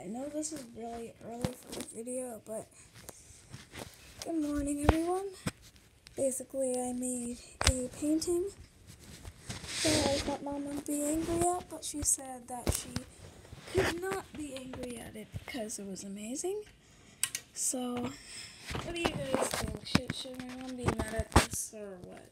I know this is really early for the video, but good morning, everyone. Basically, I made a painting that I thought Mom would be angry at, but she said that she could not be angry at it because it was amazing. So, what do you guys think? Should, should my mom be mad at this or what?